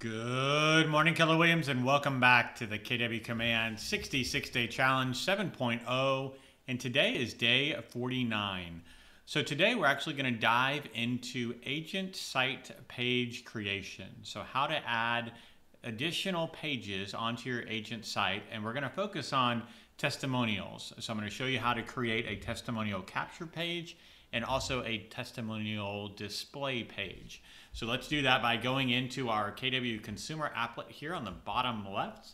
Good morning, Keller Williams, and welcome back to the KW Command 66 Day Challenge 7.0. And today is day 49. So, today we're actually going to dive into agent site page creation. So, how to add additional pages onto your agent site, and we're going to focus on testimonials. So, I'm going to show you how to create a testimonial capture page and also a testimonial display page. So let's do that by going into our KW consumer applet here on the bottom left.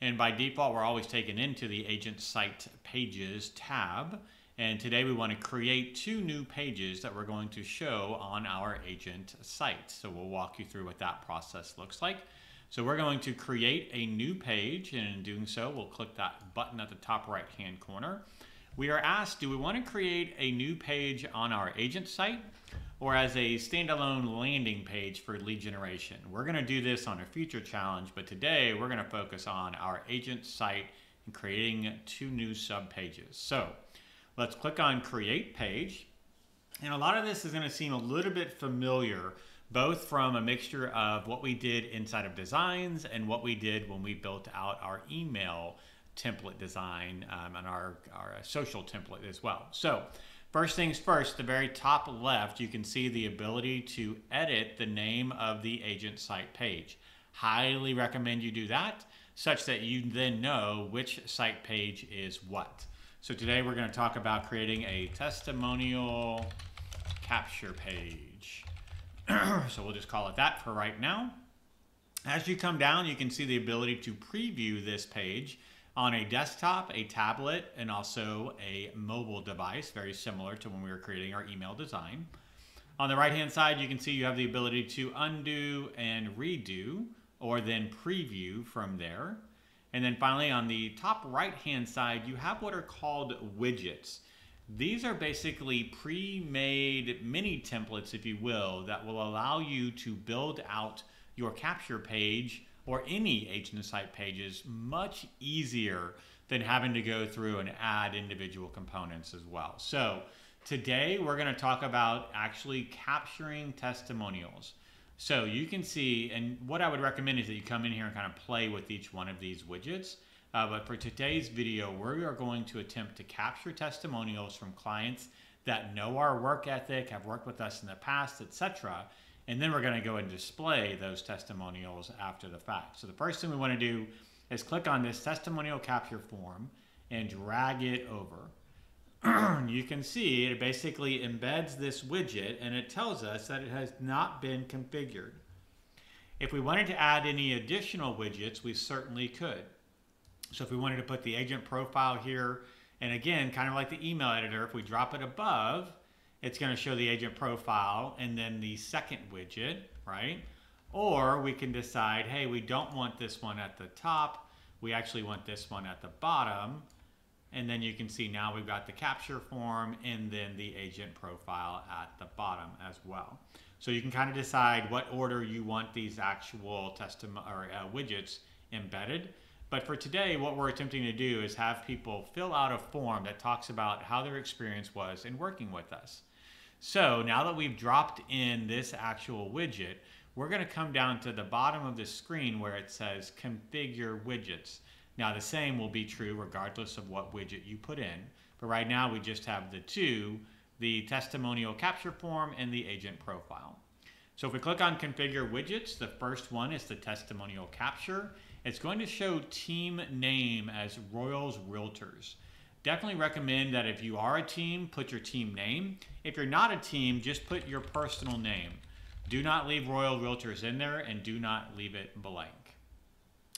And by default, we're always taken into the agent site pages tab. And today we want to create two new pages that we're going to show on our agent site. So we'll walk you through what that process looks like. So we're going to create a new page and in doing so, we'll click that button at the top right hand corner. We are asked, do we want to create a new page on our agent site or as a standalone landing page for lead generation. We're going to do this on a future challenge, but today we're going to focus on our agent site and creating two new sub pages. So let's click on create page. And a lot of this is going to seem a little bit familiar, both from a mixture of what we did inside of designs and what we did when we built out our email template design um, and our, our social template as well. So First things first, the very top left, you can see the ability to edit the name of the agent site page. Highly recommend you do that such that you then know which site page is what. So today we're going to talk about creating a testimonial capture page. so we'll just call it that for right now. As you come down, you can see the ability to preview this page on a desktop, a tablet, and also a mobile device, very similar to when we were creating our email design. On the right hand side, you can see you have the ability to undo and redo, or then preview from there. And then finally, on the top right hand side, you have what are called widgets. These are basically pre-made mini templates, if you will, that will allow you to build out your capture page or any agent site pages much easier than having to go through and add individual components as well. So today we're going to talk about actually capturing testimonials. So you can see, and what I would recommend is that you come in here and kind of play with each one of these widgets. Uh, but for today's video, we are going to attempt to capture testimonials from clients that know our work ethic, have worked with us in the past, etc. And then we're going to go and display those testimonials after the fact. So the first thing we want to do is click on this testimonial capture form and drag it over. you can see it basically embeds this widget and it tells us that it has not been configured. If we wanted to add any additional widgets, we certainly could. So if we wanted to put the agent profile here, and again, kind of like the email editor, if we drop it above, it's going to show the agent profile and then the second widget, right? Or we can decide, hey, we don't want this one at the top. We actually want this one at the bottom. And then you can see now we've got the capture form and then the agent profile at the bottom as well. So you can kind of decide what order you want these actual or uh, widgets embedded. But for today, what we're attempting to do is have people fill out a form that talks about how their experience was in working with us. So now that we've dropped in this actual widget, we're going to come down to the bottom of the screen where it says configure widgets. Now the same will be true regardless of what widget you put in. But right now we just have the two, the testimonial capture form and the agent profile. So if we click on configure widgets, the first one is the testimonial capture. It's going to show team name as Royals Realtors definitely recommend that if you are a team, put your team name. If you're not a team, just put your personal name. Do not leave Royal Realtors in there and do not leave it blank.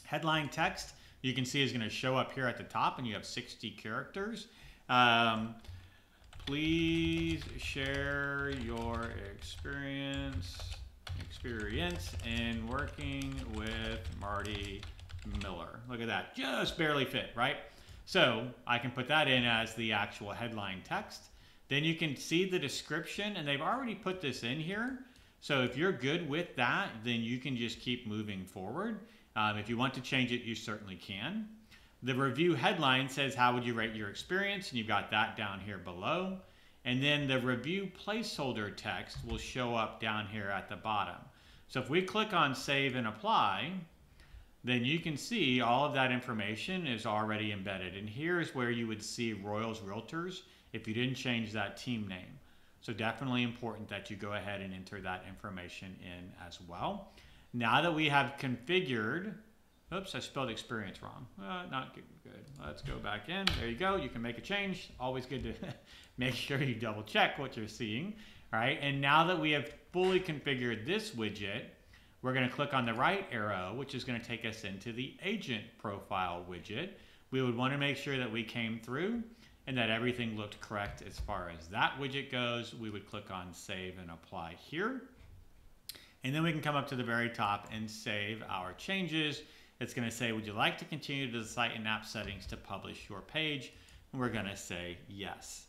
Headline text, you can see is going to show up here at the top and you have 60 characters. Um, please share your experience experience in working with Marty Miller. Look at that. Just barely fit, right? So I can put that in as the actual headline text. Then you can see the description, and they've already put this in here. So if you're good with that, then you can just keep moving forward. Um, if you want to change it, you certainly can. The review headline says, How would you rate your experience? And you've got that down here below. And then the review placeholder text will show up down here at the bottom. So if we click on save and apply, then you can see all of that information is already embedded. And here's where you would see Royals Realtors if you didn't change that team name. So definitely important that you go ahead and enter that information in as well. Now that we have configured, oops, I spelled experience wrong. Uh, not good, good. Let's go back in. There you go. You can make a change. Always good to make sure you double check what you're seeing. All right. And now that we have fully configured this widget, we're going to click on the right arrow, which is going to take us into the agent profile widget. We would want to make sure that we came through and that everything looked correct as far as that widget goes. We would click on save and apply here. And then we can come up to the very top and save our changes. It's going to say, would you like to continue to the site and app settings to publish your page? And we're going to say yes.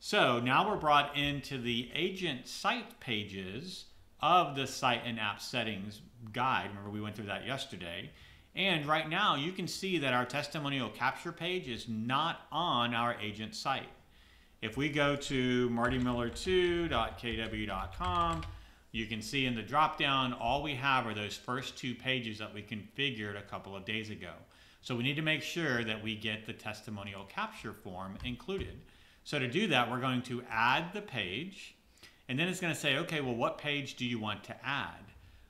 So now we're brought into the agent site pages of the site and app settings guide. Remember we went through that yesterday. And right now you can see that our testimonial capture page is not on our agent site. If we go to martymiller2.kw.com, you can see in the dropdown, all we have are those first two pages that we configured a couple of days ago. So we need to make sure that we get the testimonial capture form included. So to do that, we're going to add the page, and then it's going to say, okay, well, what page do you want to add?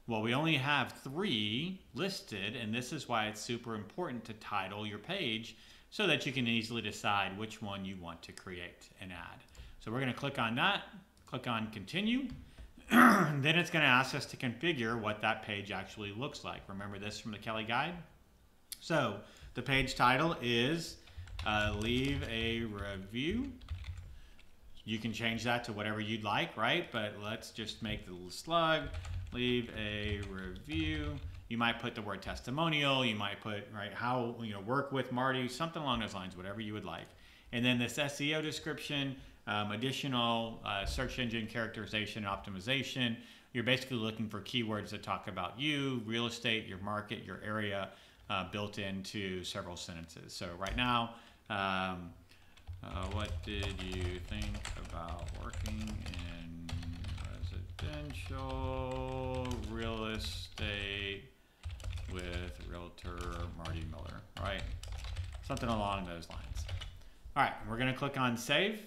Well, we only have three listed, and this is why it's super important to title your page so that you can easily decide which one you want to create and add. So we're going to click on that, click on continue. then it's going to ask us to configure what that page actually looks like. Remember this from the Kelly Guide? So the page title is uh, Leave a Review you can change that to whatever you'd like, right? But let's just make the slug, leave a review. You might put the word testimonial, you might put, right, how, you know, work with Marty, something along those lines, whatever you would like. And then this SEO description, um, additional uh, search engine characterization and optimization. You're basically looking for keywords that talk about you, real estate, your market, your area, uh, built into several sentences. So right now, um, uh, what did you think about working in residential real estate with realtor Marty Miller, right? Something along those lines. All right, we're gonna click on save.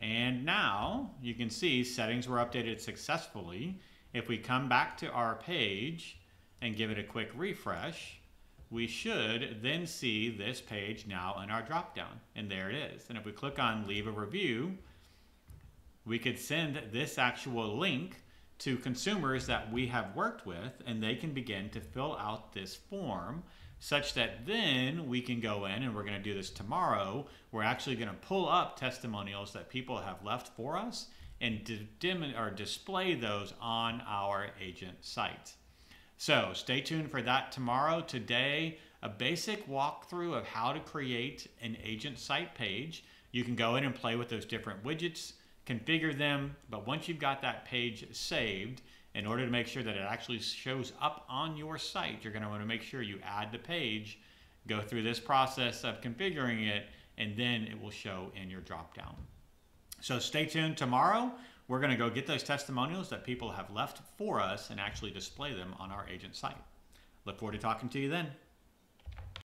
And now you can see settings were updated successfully. If we come back to our page and give it a quick refresh, we should then see this page now in our dropdown. And there it is. And if we click on leave a review, we could send this actual link to consumers that we have worked with and they can begin to fill out this form such that then we can go in and we're going to do this tomorrow. We're actually going to pull up testimonials that people have left for us and dim or display those on our agent site. So stay tuned for that tomorrow. Today, a basic walkthrough of how to create an agent site page. You can go in and play with those different widgets, configure them, but once you've got that page saved, in order to make sure that it actually shows up on your site, you're going to want to make sure you add the page, go through this process of configuring it, and then it will show in your dropdown. So stay tuned tomorrow. We're going to go get those testimonials that people have left for us and actually display them on our agent site. Look forward to talking to you then.